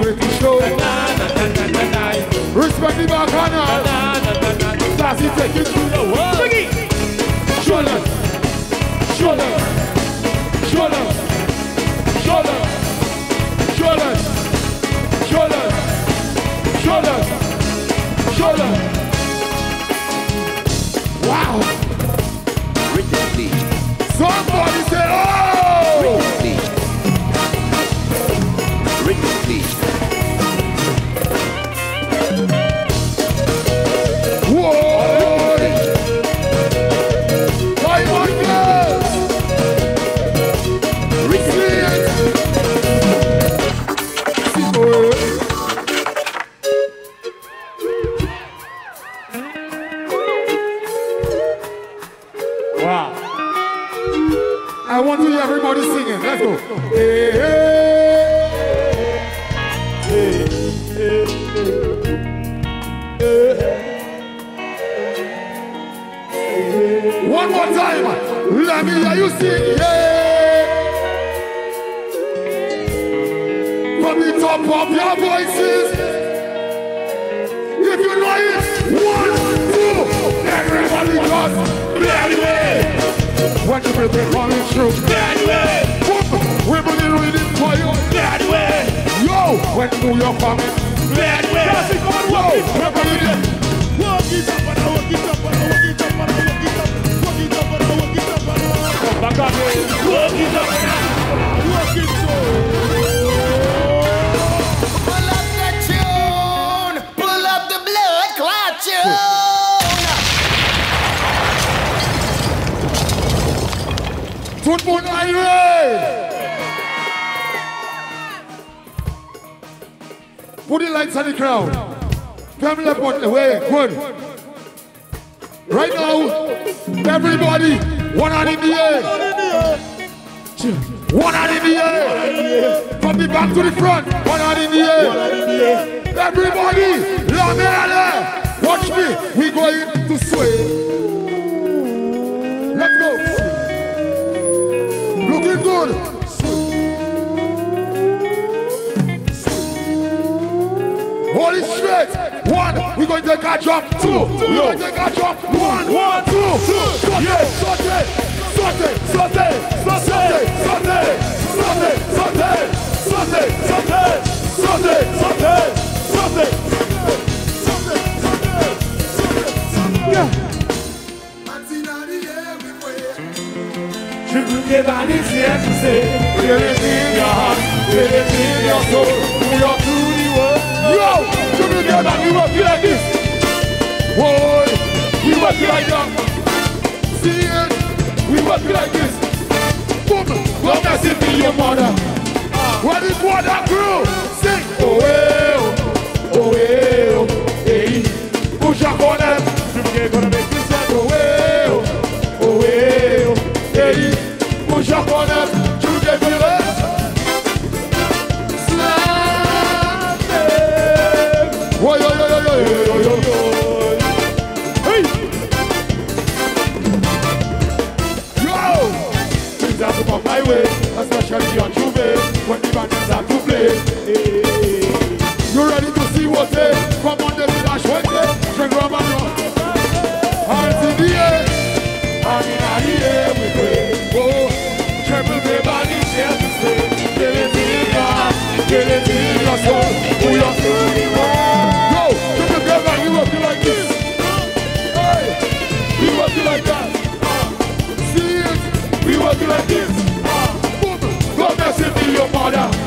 with show. Respect the bacchanal. Sassy take it Tout le monde arrivé. Put the lights on the crowd. Come left one way. Good. Right now, everybody, one hand in the air. One hand in the air. From the back to the front, one hand in the air. Everybody, la mer Watch me. We going to sway. Good. Hold it straight. One, we're going to take a jump. Two, we're going to take a jump. One, one, two, two. Yeah, saute, saute, saute, saute, saute, saute, saute, saute, saute, saute, saute, saute. Yeah. Je to do the bodies yes to say Feel it in your heart, feel it in your soul We are through the world Yo! To do the bodies, we must be like this Boy, we must be like that See it? We must be like this Woman, God bless you be your mother ah. When it was that girl, sing Oh, eh, oh, oh, eh, oh, eh Push up on them, you get gonna when the band to play. Hey. You ready to see what's it? Come on, this dash when they drink rum and rum. Hands in the air, and in the air we play. Oh, triple the body share to say, give it to the God, give it to your soul, who your soul is. Go, come we work it like this. Hey, we work it like that. See it, we work it like this to be your father.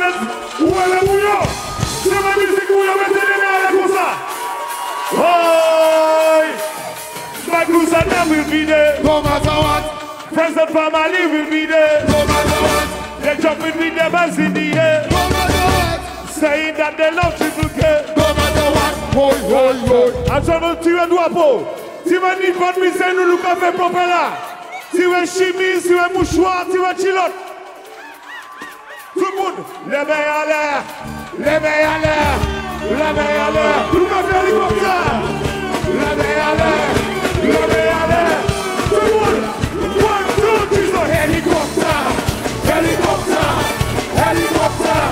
Jones, aleluya. Trzymaj mi segura, weteryna, Ragusa. Oj! Will be there. No matter what. Friends and family will be there. No matter what. They're jumping with their hands in the air. No matter what. Saying that they love Triple Kay. No matter what. Boy, boy, boy. Chilote. levez à l'air, levez à l'air, levez à l'air, tout le monde est comme ça, levez à l'air, levez à l'air, tout le monde, one, two, three, so hélicoptère, hélicoptère, hélicoptère,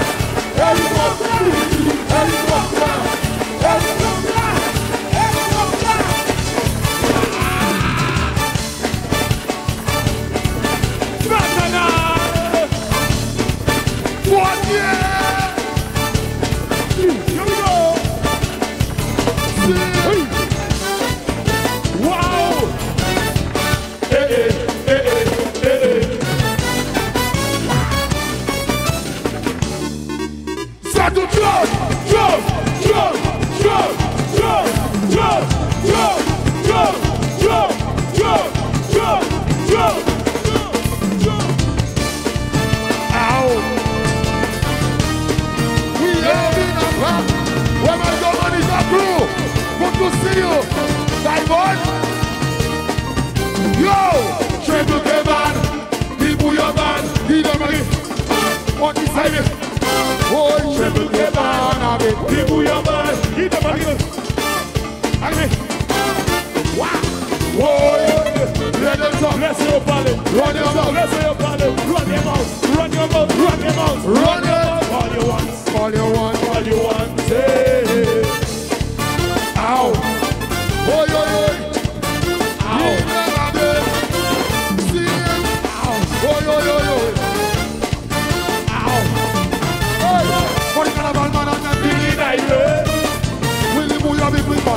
hélicoptère, you, Simon. Yo, Triple K man, people your man, he the money. What is it? Oh, Triple K man, I mean, People, your man, he the money. I mean, wow. Whoa, let them talk. Bless your body. Run your mouth. Bless your body. Run your mouth. Run your mouth. Run your mouth. Run your mouth. All you want. All you want. All you want. Say. Ow.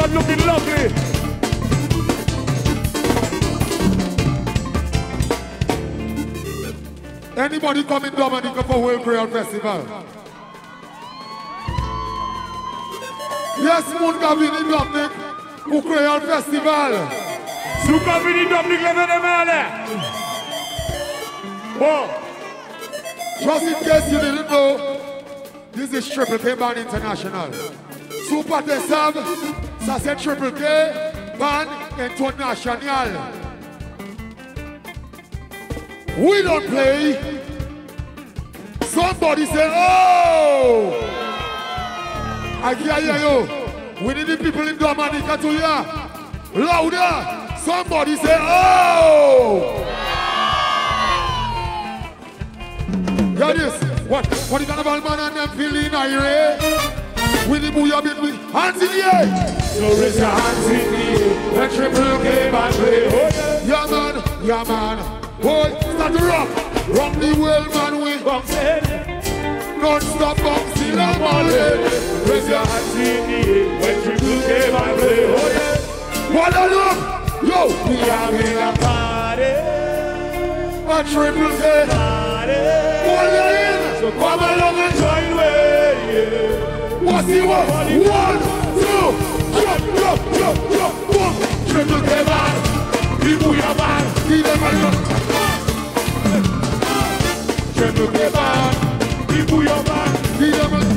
Crowd looking lovely. Anybody coming Dominica for World Creole Festival? Yes, Moon Gavin in Dominic for Creole Festival. Suka vini Dominic l'evenemale. Wow. Just in case you didn't know, this is Triple Kay Band International. Super Tesab, ça c'est Triple Kay Band International. We don't play. Somebody say, oh! I hear you. We need the people in Dominica to hear. Louder. Somebody say, oh! Hear this. What? What the carnival man and them feeling irate? Willie Booyah bit with hands in the air. So raise your hands in the air. When Triple Kay band play. Oh, Yeah man, yeah man. Boy, start to rock. Rock the world man we Come say. non-stop bouncing and balling. Raise your hands in the air. When Triple Kay band play. Oh yeah. What a look! Yo, we are having a party. a triple Kay. Party. Your in. So come along and join the one? Two, jump, jump, jump, jump, boom. Triple Kay man. People your band. See them and Let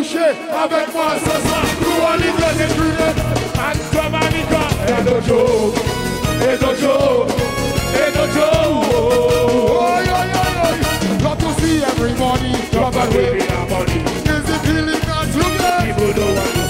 coucher avec moi ce soir. Nous on livre des et Dojo, et Dojo, et Dojo. Got to see everybody. Drop and Baby. Is it feeling not too good? People don't want to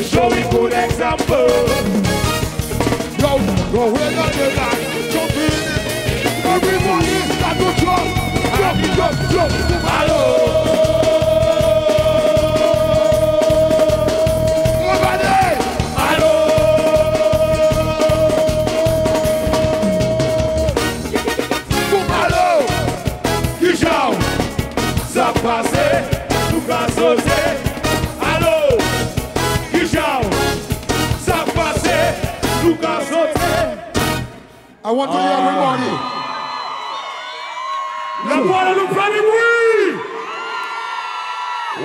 They're showing good example. Yo, go where the man, jump in. Everybody, start to jump, jump, jump, jump. Hello. Want to hear everybody. La bola do Fenimui!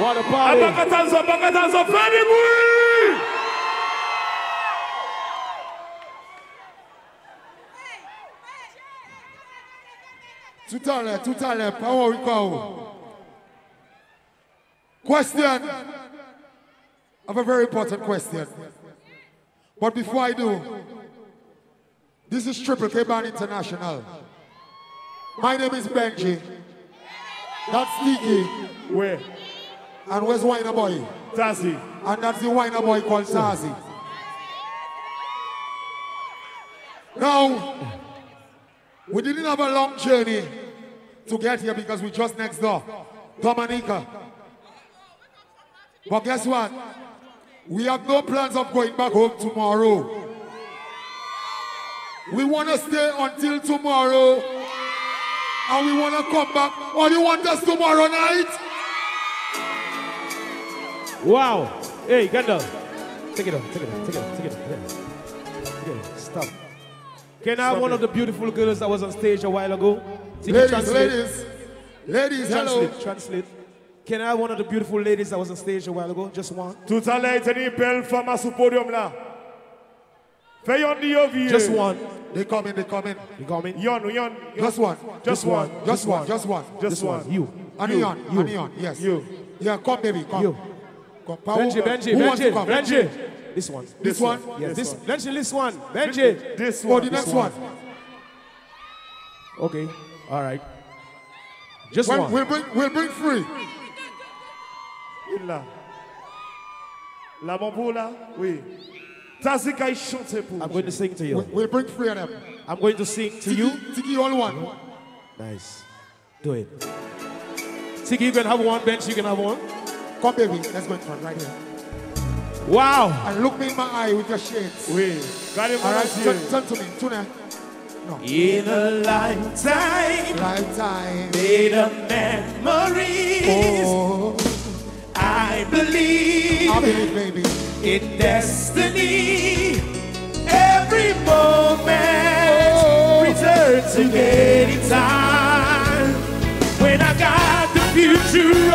What a party. Abakatanza, Abakatanza, Fenimui! Tout à l'heure, tout à l'heure, power we go. Question. I have a very important question. But before I do, this is Triple Kay Band International. My name is Benji. That's Sneaky. Where? And where's Winer Boy? Tazzi. And that's the Winer Boy called Sazi. Now, we didn't have a long journey to get here because we're just next door. Dominica. But guess what? We have no plans of going back home tomorrow. We want to stay until tomorrow. And we want to come back. Or you want us tomorrow night? Wow. Hey, Gandalf. Take it off, take it off, take it off, take it off. Yeah. Take it off. Stop. Can I have one of the beautiful girls that was on stage a while ago? Take Ladies, translate. ladies. Ladies, hello. Translate, translate. Can I have one of the beautiful ladies that was on stage a while ago? Just one. Tout à l'heure, il belle femme à ce podium là. Fais yon di yo. Just one. They come in, they come in. You got me? Yon, yon. yon. Just one. Just one. Just one. Just one. Just This one. one. You. Anion, You. Anion, yes. You. Yeah, come baby, come. You. Come. Pa- Benji, who- Benji, who wants to Benji, come? Benji. This one. This one? Yes, this, Benji, this one. Benji. This Oh, one. the next this one. Okay. All right. Just Well, one. we'll bring, we'll bring three. Il là. La bon pour là? Oui. Tazzi ka y chante pour. I'm going to sing to you. We'll, we'll bring three of them. I'm going to sing to you. Tiki, Tiki, all one. Nice. Do it. Tiki, you can have one. Bench, you can have one. Come, baby. Let's go in front, right here. Wow. And look me in my eye with your shades. Oui. Gardez All mon turn, turn to me. Tune In a lifetime, Lifetime. made of memories. Oh, I believe I believe, baby. in destiny. The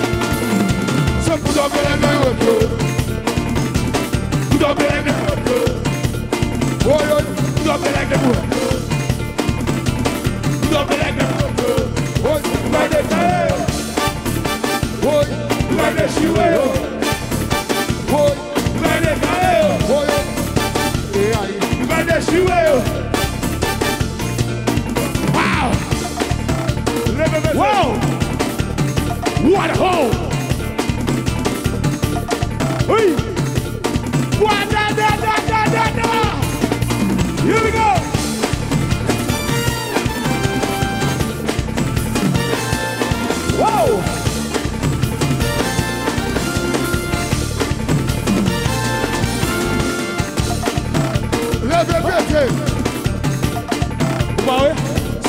Wow. What a hole! Hey! Da da da da da da! Here.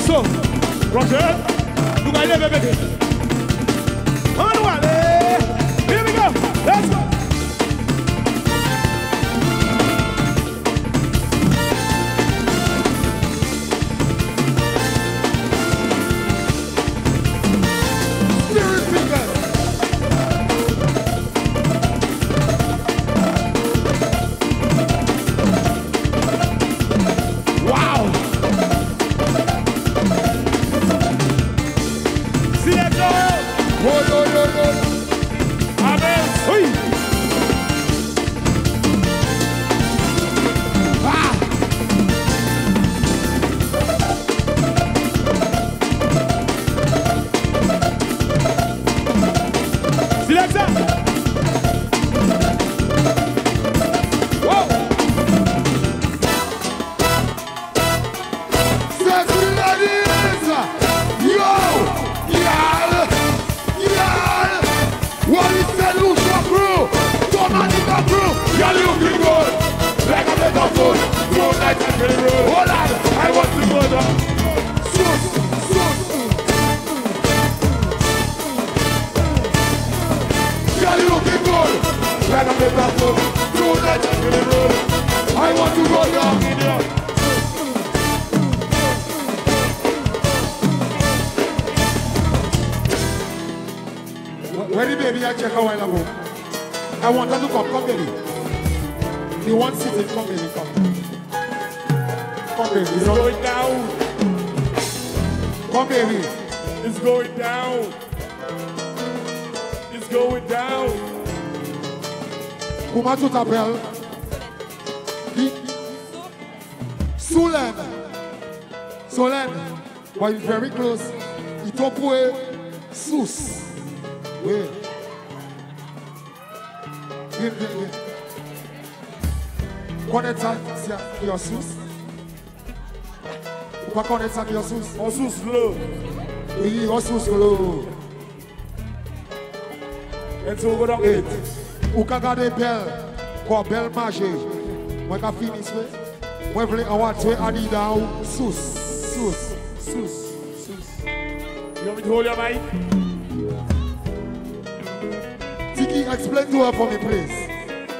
So, Roger, Comment tu t'appelles? Qui? Solène. Solène. But it's very close. Itopue Sus. Oui. Viens, viens, viens. Connais ça qui est Sus? Ou pas connaître ça qui est Sus? On sous slow. Oui, on Sus là. And so we go down Hey, it. ou ka gade bel, kwa bel maje, mwen ka finis we, mwen vle awat we adida ou sus, sus, sus, sus. You want me to hold your mic? Tiki, explain to her for me, please.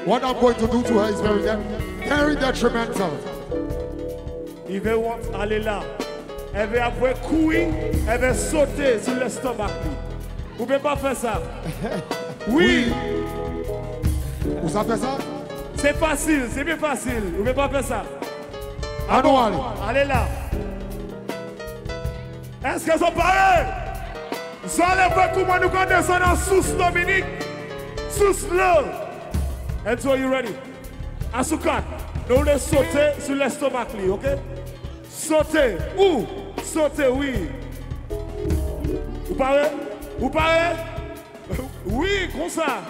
What I'm going to do to her is very, de- very detrimental. Il veut want aller là. Elle veut après courir, elle veut sauter sur l'estomac. Vous ne pouvez pas faire ça. Oui, Vous avez fait ça? C'est facile, c'est bien facile. Vous ne pouvez pas faire ça. Ah non, allez. Allez là. Est-ce qu'elles sont pareilles? Vous allez voir comment nous en sous Dominique. Sous l'eau. And so you ready? Asukat, nous voulons sauter sur l'estomac, ok? Sauter. Où? Sauter, oui. Vous parlez? Vous parlez? Oui, comme ça.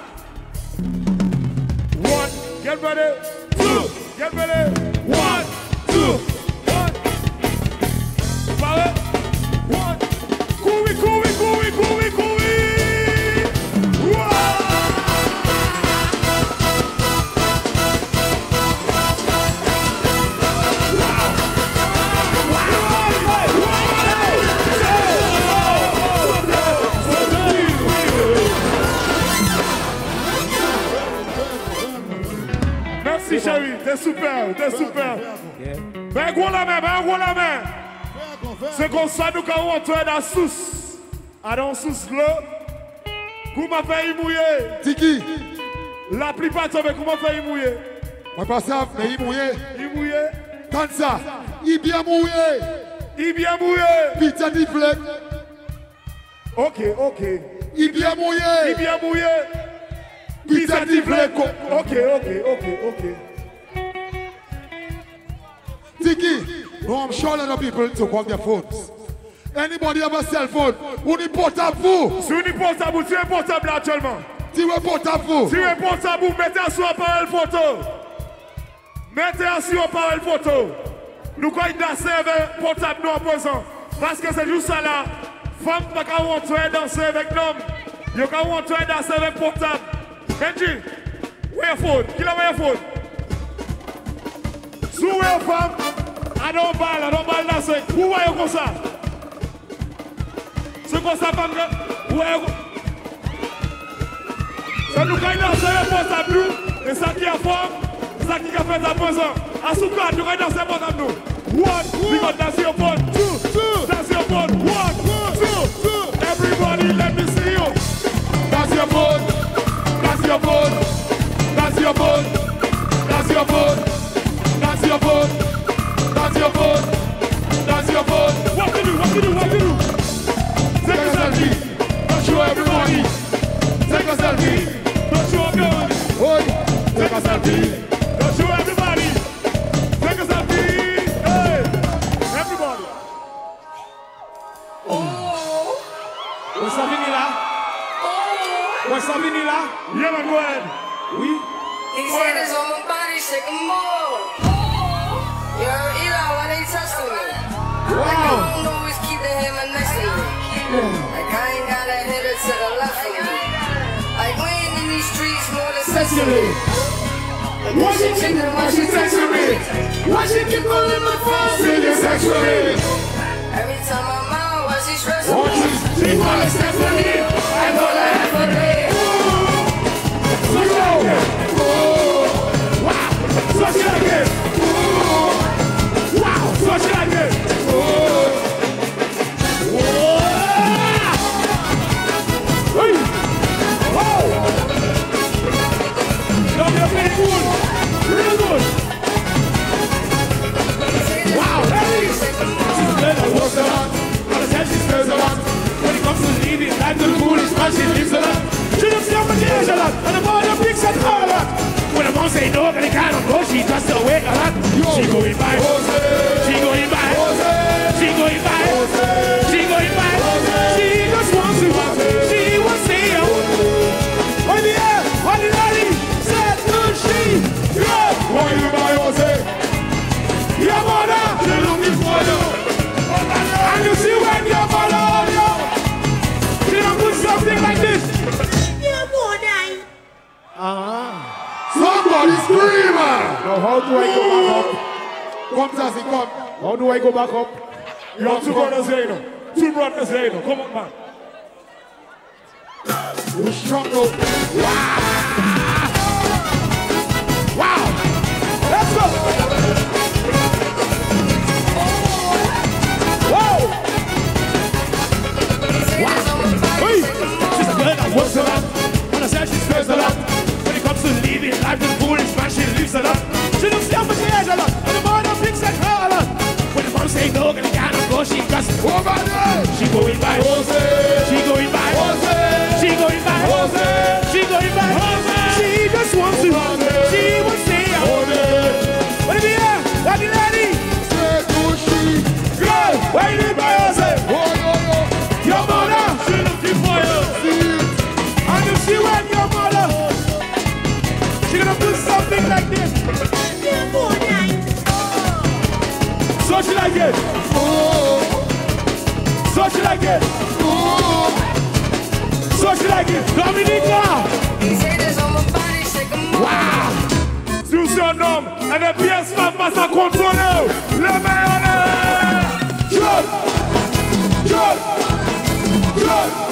Get ready, two, get ready, one, two, one. Pare, one. Koui, koui, koui, koui, koui. Chérie, t'es super, t'es super. Ben gros la main, ben gros la main. C'est comme ça nous quand on entrer dans sous. Dans sous là. Comment faire y mouiller? Tiki, La plupart tombe, comment faire y mouiller on passe à mais il mouillé. Y mouiller ça, il bien mouillé. Il bien mouillé. Pizza di flek, Ok, ok. il bien Il mouillé. bien mouillé. Pizza di flek. Ok, ok, ok, ok. Tiki, no, I'm sure a lot of people took off their phones. Anybody have a cell phone? Ou ni potabou? Si ou ni potabou, tiwe potabou la chelman. Tiwe potabou? Tiwe potabou, mette asyo aparel foto. Mette asyo aparel foto. Nou kwa idase ve potabou nou aposan. Paske se jou sa la, fam pa ka wontwe danse vek nom. Yo ka wontwe danse vek potabou. Benji, weye foun? Kila weye foun? Où phone? Sous où est femme? I don't ball, I don't ball danser. Où est comme ça? C'est comme ça, femme? Où est ça nous gagne dans ce nous. Et ça qui a forme, ça qui a fait à présent. À ce cas, nous gagne dans ce portable nous. One, we got that's your phone. Two, two, that's your phone. One, two, two. Everybody, let me see you. That's your phone. That's your phone. That's your phone. That's your phone. That's your phone. That's your phone. That's your phone. What to do, what to do, what to do? Take Take a a selfie. selfie. Don't show everybody. Take a selfie. Don't show up your Oi. Take a selfie. Don't show everybody. Take a selfie. Hey, everybody. On s'en finit là On s'en finit là Yeah, man, go ahead. Oui These haters on my body, shake 'em oh. more. Like always keep the hammer next to me. Like I ain't got a hitter to the left of me. Like we ain't in these streets more than sexually. Like why she chicken, why she texting me? Why she keep calling my phone? You sexually. Every time I'm out, why she stressing me? She wanna me. Foolish she lives a lot. She looks down for the age a lot. And the boy that picks and all that. When the mom say no, but they can't go, she just away a lot. She going by. She going by. How do I go back up? Come, Zazie, come. How do I go back up? You have two brothers here, you know. Two brothers here, you know. Come on, man. We strong though. Wow! Let's go! Whoa! These It comes to leaving life with foolish man, she lives a lot. She looks down for the age a lot. And the that picks at her a lot. When the mom say no, and the can't go, she just Over! She going by. Jose! She going by. So she like it. She like it. she like it. Dominica. On more. Sur homme, et les pièces pas passe à. Le meilleur. Jump. Jump. Jump. Jump.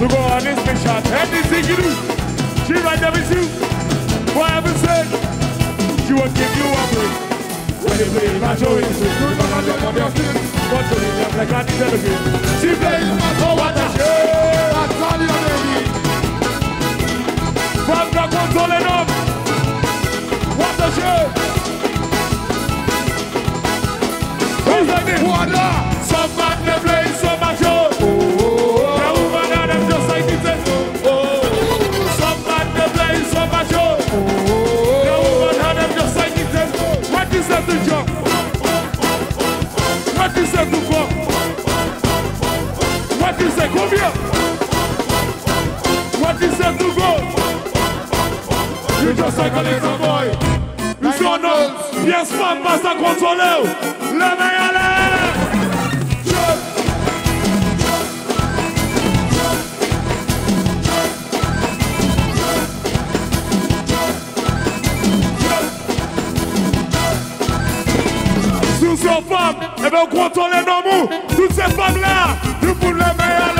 to go on this mission. Anything you do, she right there with you. Whatever said, she will give you a break. When you play my show, it's a good man on top of your feet. But you need like I did ever again. She plays my soul, what a shame. I call your name. From the console and up. What a shame. Who's like this? Water. Some man, they play. just like boy. You? Yes, man, basta femmes, et bien nos mots. Eh ben, Toutes ces femmes-là, nous voulons les meilleurs.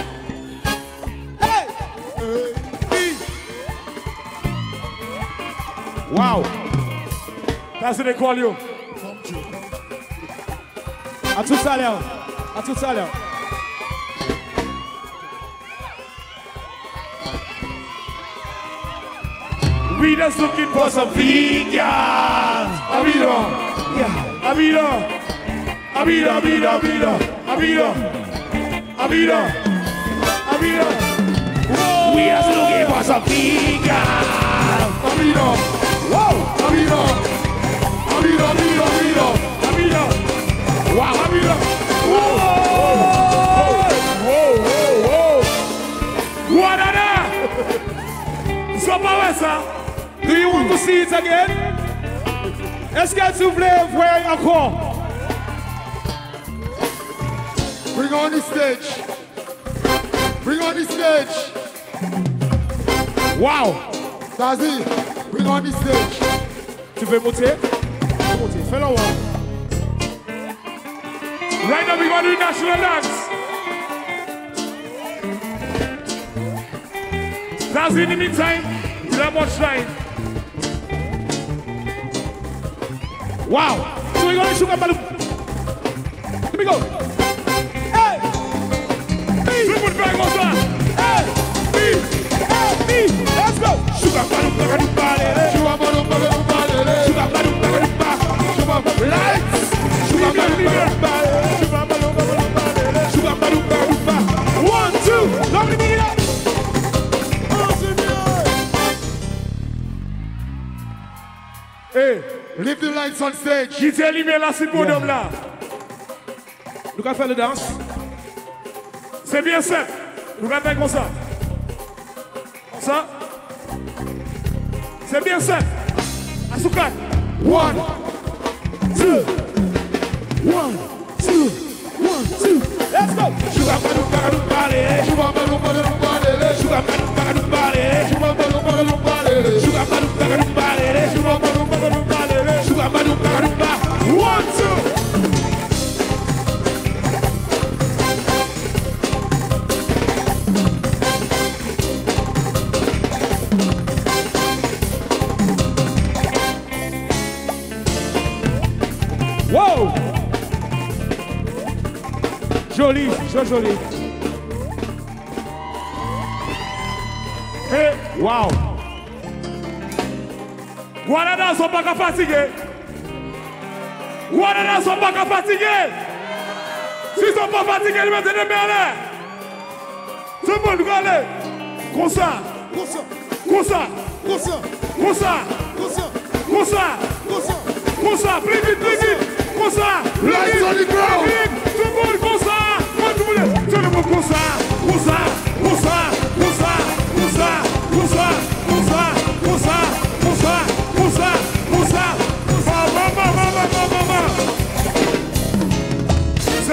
Wow. That's what they call you. A tu salão. A tu salão. We just looking for some vegans. Amido. Yeah. Amido. Amido, amido, amido. Amido. Amido. Amido. We just looking for some vegans. Amido. Do you want to see it again? Est-ce que tu voulais voir encore? Bring on the stage. Bring on the stage. Wow. Zazie, bring on the stage. Tu veux monter? Monter. Fais-le voir. Right now we gonna do national dance. That's in the meantime. You have much time. Wow. So we're gonna sugar balloon. Here we go. Hey! Triple drag on. Hey! Hey! Me! Let's go! Sugar balloon. Chua balum Lights on stage. t'a allumé là, c'est pour là? Nous allons faire le danse. C'est bien simple. Nous allons faire comme ça. Comme ça. C'est bien simple. Asuka. One, Two. One, two. One, two. Let's go. Sugar balloon, balloon, balloon. Sugar balloon, balloon, balloon. Sugar balloon, balloon, balloon. Wow Joli, so joli. Hey, wow Voilà dans son pas fatigué. Ou ane nan son baka fatige. Si son pa fatige, li mette de merle. Se moun bon, gale. Konsa. Konsa. Konsa. Konsa. Konsa. Konsa. Konsa. Konsa. Konsa. Pli vit, pli vit. Konsa. Lights on the ground. Se moun konsa. Konsa. Konsa. Konsa.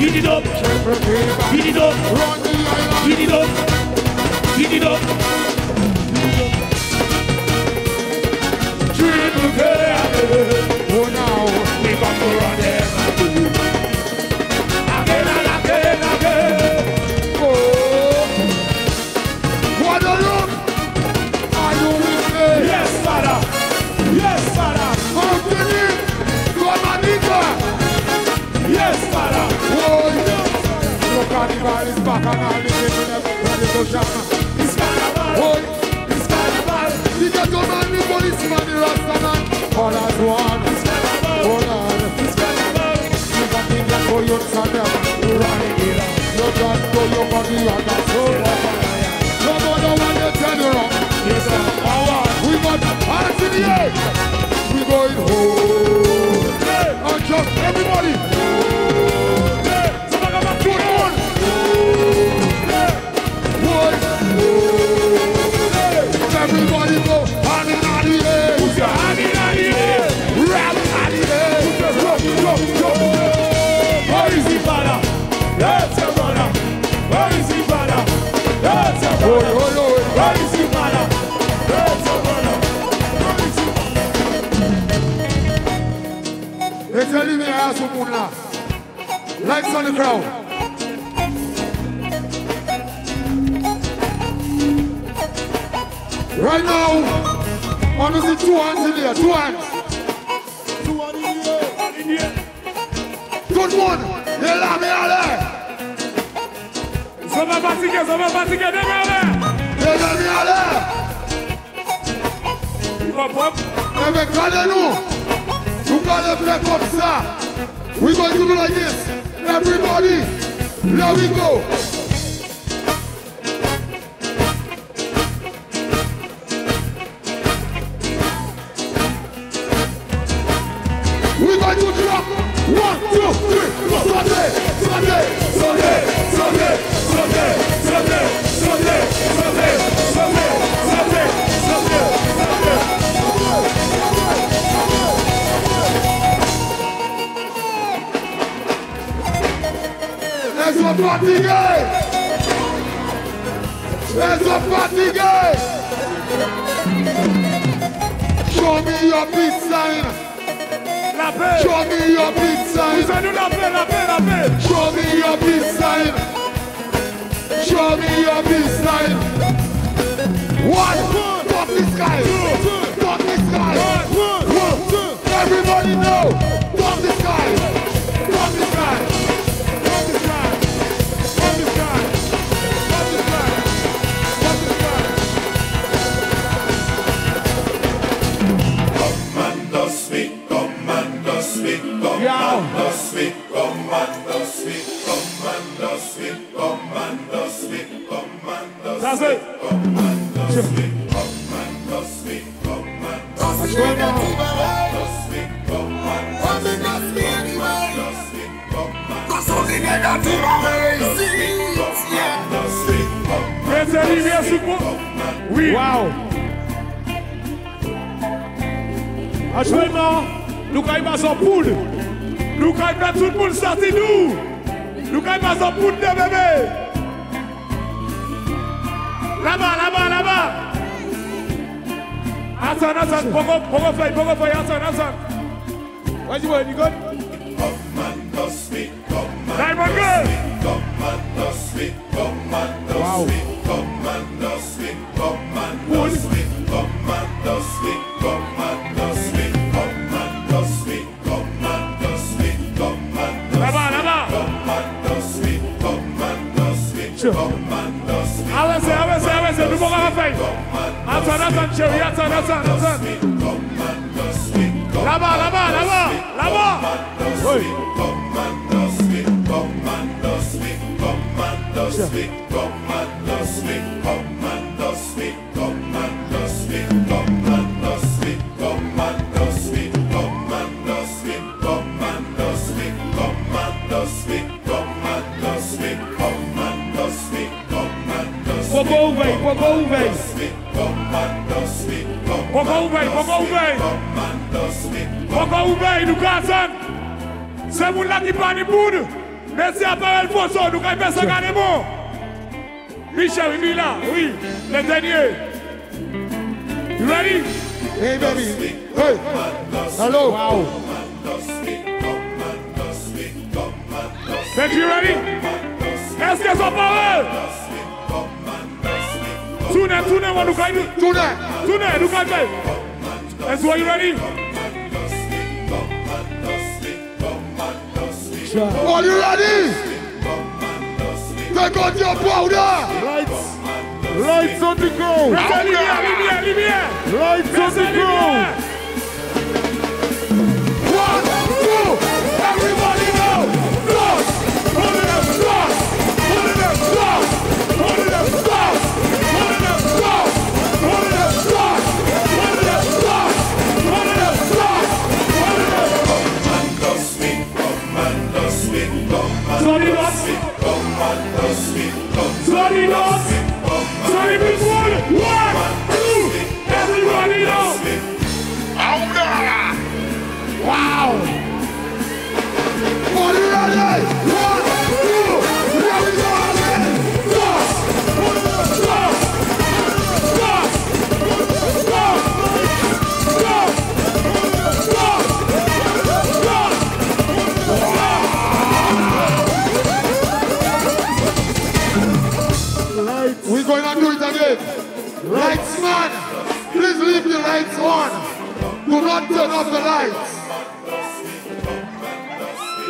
Heat it up. Heat it up. Heat it up. Heat it up. Carnival is back and all people ready to. It's carnival. Boy. It's carnival. The ghetto man, the policeman, the rasta man. All as one. It's carnival. Hold on. It's carnival. You got things that go you and them. You run it up. You got go your body and that's so No matter what tell you wrong. Yes, sir. We got in the air. We going home. And just everybody. coming. Lights on the crowd. Right now, I want two hands in here. two hands. Two hands in the air. Good one. They love me all there. Some of us here, some of us here, they love me. They love me all there. pop. hop, hop. Mais quand nous, nous allons faire comme ça. We going to do it like this. Everybody, here we go. Oui. Wow. Actuellement, nous pas en poule. Nous même tout le monde sorti nous. Nous même en de bébé. Là-bas, là-bas, là-bas. Hassan, Hassan, Pogo, Pogo fly, Pogo fly, Hassan, Hassan. What's your word? You good? Commando sweet, commando sweet, commando sweet, commando sweet, commando sweet. Nathan, Nathan, Cherry, Nathan, Nathan, Nathan. Là-bas, là-bas, là-bas, là-bas. Oui. Fogou, velho, fogou, velho. Pourquoi ouvert? commando sweet, Pourquoi ouvert, nous cassons. C'est vous là qui parle de poudre. Merci à Parel Fosso, nous ça gagne bon. Michel, il est là, oui, le dernier. You ready? Hey, baby. Hey. Hello. Wow. Thank you ready? Est-ce que ça parle? Tournez, tournez, moi, nous même. Nous quand même. Est-ce que you ready? Are you ready? Take out your powder. Lights. Lights on the ground. Lights on the ground. lost. Time is one, one, two. Everybody knows. Oh lost. Wow. What did I One. Man, please leave the lights on. Do not turn off the lights.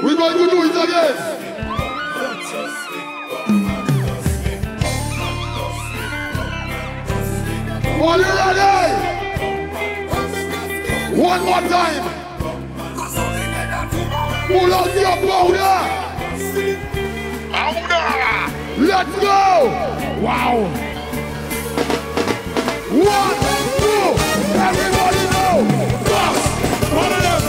We're going to do it again. Are you ready? One more time. Pull out your powder. Let's go. Wow. One, two, everybody know. One of them.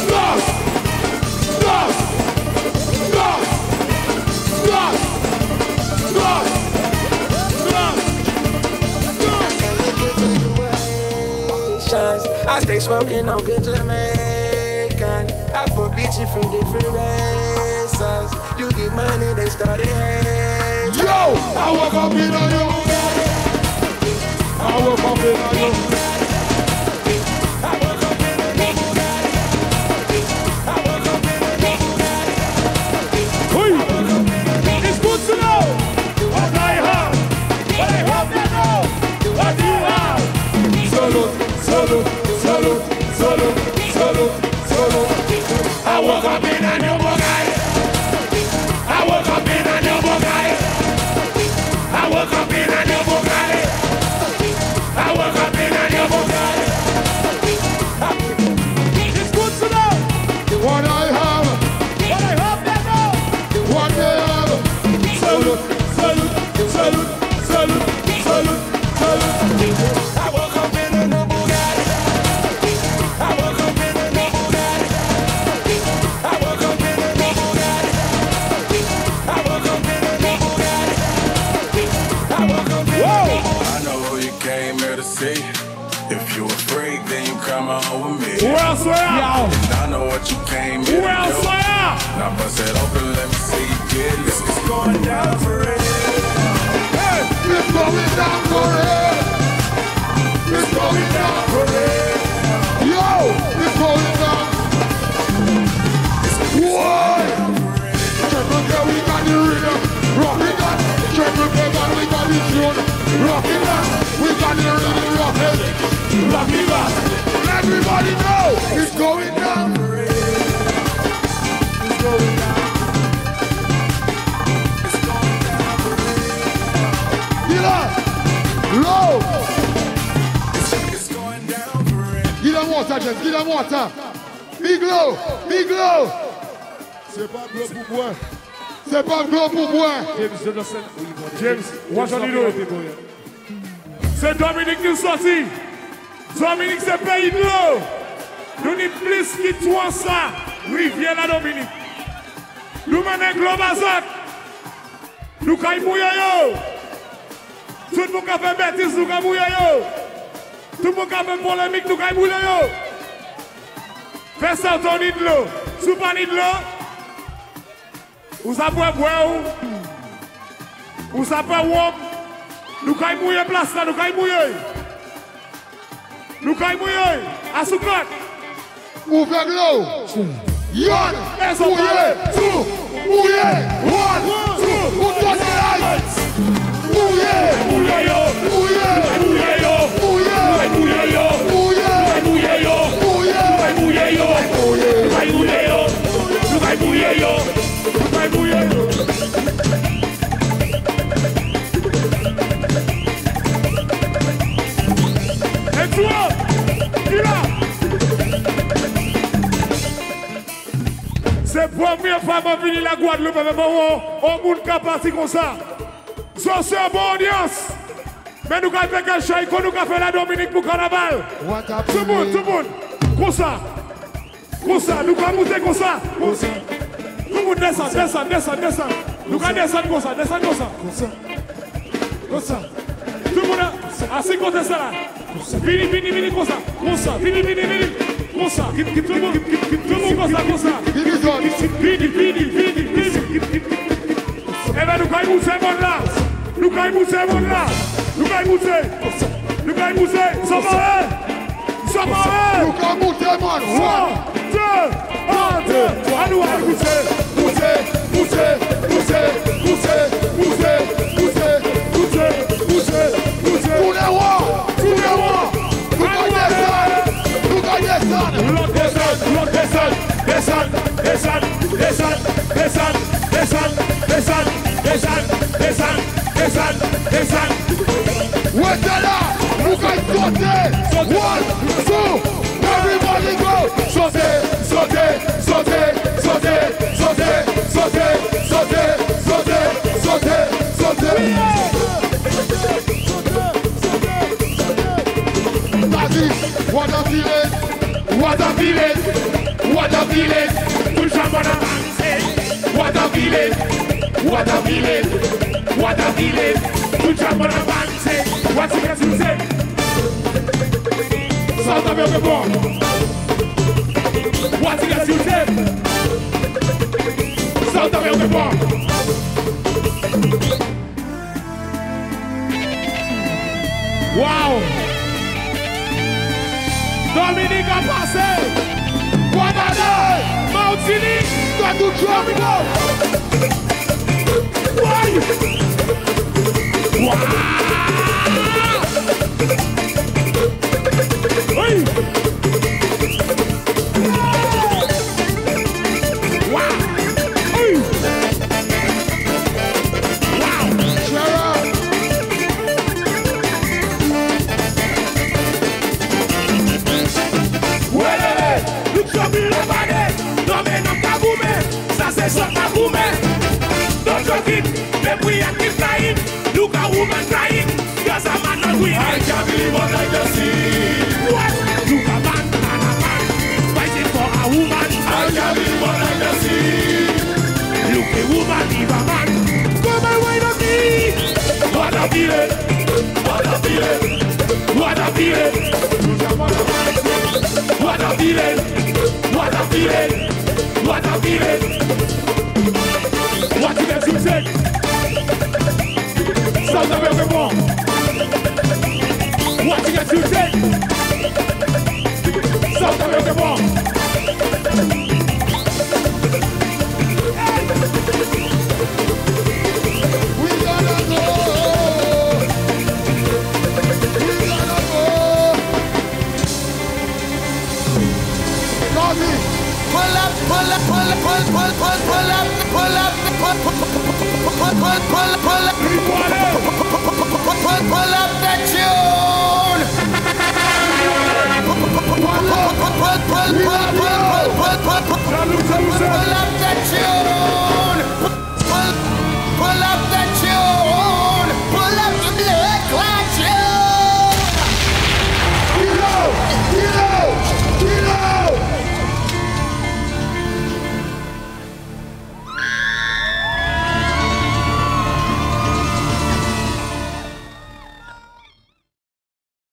I stay smoking on good Jamaican. I fuck bitches from different races. You get money, they started hating. Yo, I woke up in on you. I woke up in. Everybody know it's going down. Low. James. C'est pas bleu pour moi. C'est pas gros pour moi. James, watch on you do. C'est Dominique qui sorti. Dominik se peyi nou. Nou ni plis ki touan sa. Rivye la Dominik. Nou menen globazak. Nou kay mouye yo. Tout mou ka fe betis nou kay mouye yo. Tout mou ka fe polemik nou kay mouye yo. Fè sa ton nid lo. Sou pa nid lo. Ou sa pwe bwe ou. Ou sa pwe wop. Nou kay mouye plas la nou kay mouye yo. Caille mouillé. À Soukot. Ouvrez l'eau. Yon. Mouillé. Two. Mouillé. One. Two. Who touch the lights? Mouillé. Mouillé yo. Mouillé. Mouillé yo. Mouillé. Mouillé yo. Mouillé. Mouillé yo. Mouillé. Mouillé yo. Mouillé. Yo. Mouillé yo. Mouillé toi, C'est la première fois que je la Guadeloupe avec au monde parti comme ça. Ça, c'est une bonne audience. Mais nous avons fait quelque chose, nous avons fait la Dominique pour le carnaval. Tout le monde, tout le monde. Comme ça. Comme ça, nous allons monter comme ça. Comme ça. Tout le monde descend, descend, descend, descend. Nous allons descendre comme ça, descendre comme ça. Comme ça. Comme ça. Tout le monde assis contre ça. Vini, vini, vini comme ça. Comme ça. Vini, vini, vini. Comme ça. Tout le monde, tout le monde comme ça, comme ça. Division. Vini, vini, vini, vini. Eh bien, nous allons monter mon là. Nous allons monter mon là. Nous allons monter. Nous allons monter. Ça va, hein? Ça va, hein? Nous avons monté, man. One. Un, deux, un, deux. À nous, à nous pousser. Pousser, pousser, pousser, pousser, pousser, pousser, descends, descends, descends, descends, descends, descends, everybody go, sauter, sauter, sauter, sauter, sauter, sauter, sauter, sauter, sauter, sauter. Village, Village. someone a man say, what a feeling, what a feeling, what a feeling. You jump on a man say, what you can say. O of your ball. What you o say. Sound of your ball. Wow! Dominica Passeio! Sound City. Got to drop. Here we go.